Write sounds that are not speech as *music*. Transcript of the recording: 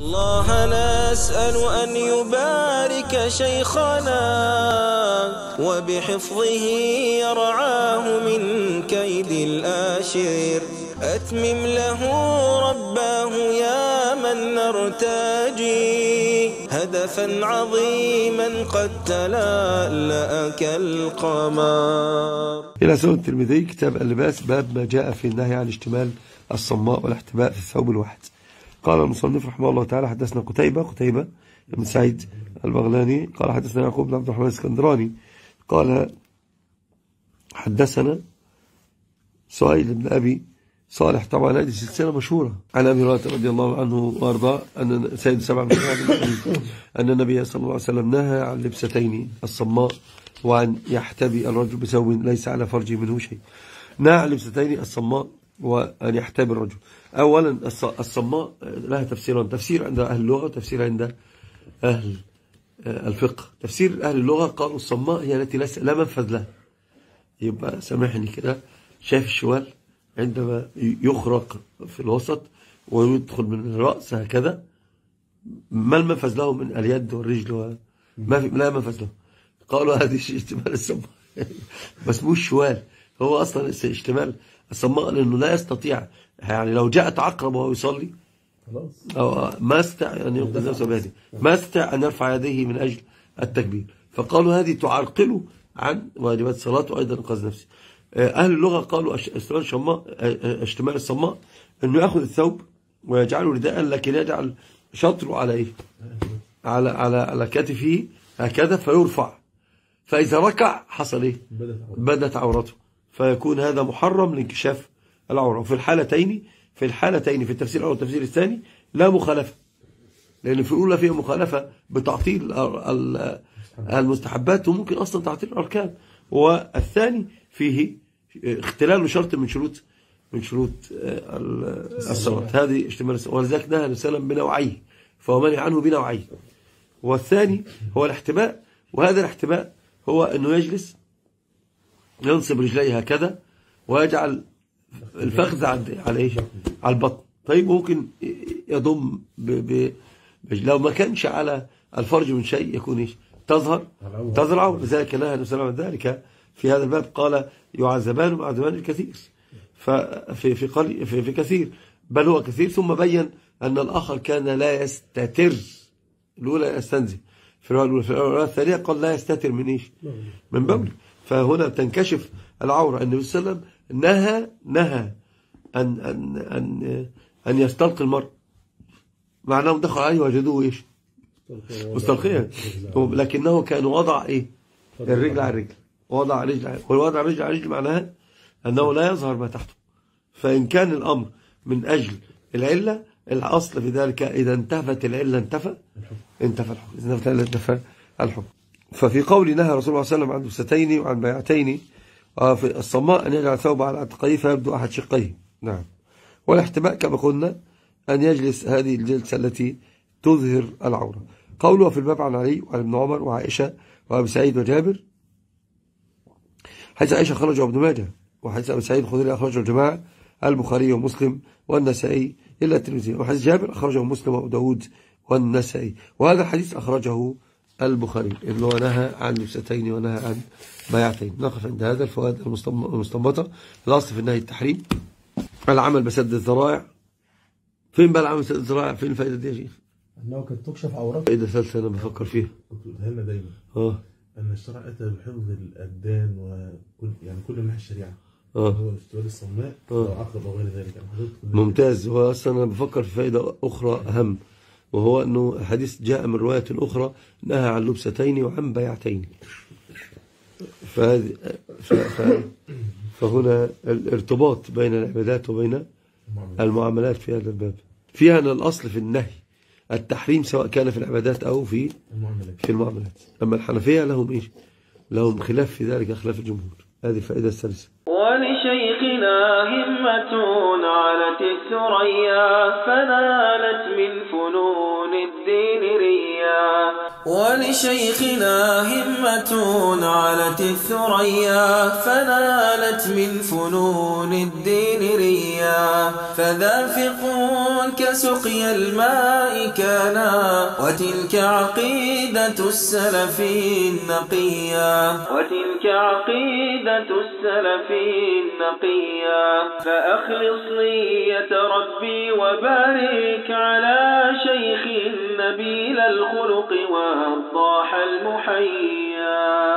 الله نسأل أن يبارك شيخنا وبحفظه يرعاه من كيد الآشر أتمم له رباه يا من نرتجي. هدفا عظيما قد تلألأ كالقمر إلى سنة الترمذي كتاب اللباس باب ما جاء في النهي عن اشتمال الصماء والاحتباء في الثوب الواحد. قال المصنف رحمه الله تعالى حدثنا قتيبة قتيبة بن سعيد البغلاني قال حدثنا يعقوب بن عبد الرحمن الإسكندراني قال حدثنا سهيل بن أبي صالح. طبعا هذه سلسلة مشهورة. عن أبي هريرة رضي الله عنه وأرضاه أن سيد سبع أن النبي صلى الله عليه وسلم نهى عن لبستين الصماء وأن يحتبي الرجل بثوب ليس على فرجه منه شيء. نهى عن لبستين الصماء وأن يحتبي الرجل. أولا الصماء لها تفسيران تفسير عند أهل اللغة وتفسير عند أهل الفقه. تفسير أهل اللغة قالوا الصماء هي التي لا منفذ لها. يبقى سامحني كده شايف الشوال عندما يخرق في الوسط ويدخل من الرأس هكذا ما المنفذ له من اليد والرجل ما في لا منفذ له. قالوا هذه *laughs* اشتمال الصماء. ما اسموش شوال هو أصلا إشتمال الصماء لأنه لا يستطيع. يعني لو جاءت عقرب وهو يصلي أو ما استطاع أن ينقذ نفسه بهذه. ما استطاع أن يرفع يديه من أجل التكبير. فقالوا هذه تعرقله عن واجبات الصلاة وأيضا إنقاذ نفسه. أهل اللغة قالوا اشتمال الشماء اشتمال الصماء أنه يأخذ الثوب ويجعله رداء لكن يجعل شطره على إيه؟ على على على كتفه هكذا فيرفع. فإذا ركع حصل إيه؟ بدت عورته. فيكون هذا محرم لانكشاف العورة. وفي الحالتين في الحالتين في التفسير الأول والتفسير الثاني لا مخالفة. لأن في الأولى فيها مخالفة بتعطيل المستحبات وممكن أصلا تعطيل الأركان. والثاني فيه اختلال شرط من شروط من شروط الصلاة. هذه اشتمال ولذلك نهى السلام بنوعيه فهو منع عنه بنوعيه. والثاني هو الاحتباء وهذا الاحتباء هو أنه يجلس ينصب رجليه هكذا ويجعل الفخذ على إيش؟ على البطن. طيب ممكن يضم ب... ب... لو ما كانش على الفرج من شيء يكون إيش؟ تظهر. تظهر عور لذلك نهى النبي صلى الله عليه وسلم ذلك. في هذا الباب قال يعذبان معذبان الكثير. ففي في, قل... في في كثير. بل هو كثير. ثم بين أن الآخر كان لا يستتر. الأولى يستنزه في الرواية الثانية قال لا يستتر من إيش؟ من بول. فهنا تنكشف العورة. النبي صلى الله عليه وسلم نهى نهى أن أن أن أن يستلقي المرء. معناه دخل عليه وجدوه إيش؟ مستلقيا. لكنه كان وضع إيه؟ الرجل على الرجل. وضع رجل ووضع رجل على رجل معناها أنه لا يظهر ما تحته. فإن كان الأمر من أجل العلة الأصل في ذلك إذا انتفت العلة انتفى انتفى الحكم. إذا انتفت العلة انتفى الحكم. ففي قول نهى رسول الله صلى الله عليه وسلم عن دستين وعن بيعتين في الصماء أن يجعل ثوب على عتقيه فيبدو أحد شقيه. نعم. والاحتباء كما قلنا أن يجلس هذه الجلسة التي تظهر العورة. قوله في الباب عن علي وعن ابن عمر وعائشة وأبي سعيد وجابر حيث عائشة خرج ابن ماجه وحيث أبي سعيد الخدري أخرجه الجماعة البخاري ومسلم والنسائي إلا الترمذي. وحديث جابر أخرجه مسلم وأبو داود والنسائي. وهذا الحديث أخرجه البخاري. اللي هو نهى عن لبستين ونهى عن بيعتين. نقف عند هذا الفوائد المستنبطة. الأصل في النهي التحريم. العمل بسد الذرائع. فين بقى العمل بسد الذرائع؟ فين الفائدة دي يا شيخ؟ أنه قد تكشف عورته فائدة ثالثة أنا بفكر فيها. كنت دايما. آه. أن الشرع أتى بحفظ الأبدان وكل يعني كل منها الشريعة. آه. الصماء آه. عقرب غير ذلك ممتاز. هو أصلا أنا بفكر في فائدة أخرى أهم وهو أنه حديث جاء من رواية أخرى نهى عن لبستين وعن بيعتين. فهذه فهنا الارتباط بين العبادات وبين المعاملات. المعاملات في هذا الباب. فيها أن الأصل في النهي التحريم سواء كان في العبادات أو في المعاملات. في المعاملات. أما الحنفية لهم إيش؟ لهم خلاف في ذلك خلاف الجمهور. هذه الفائدة الثالثة. ولشيخنا همة علت الثريا فنالت من فنون ولشيخنا همة علت الثريا فنالت من فنون الدين ريا. نقيا فذا فقه كسقي الماء كانا وتلك عقيدة السلف النقيا. وتلك عقيدة السلف النقيا. فأخلص نية ربي وبارك على شيخ نبيل الخلق والضاح المحيا.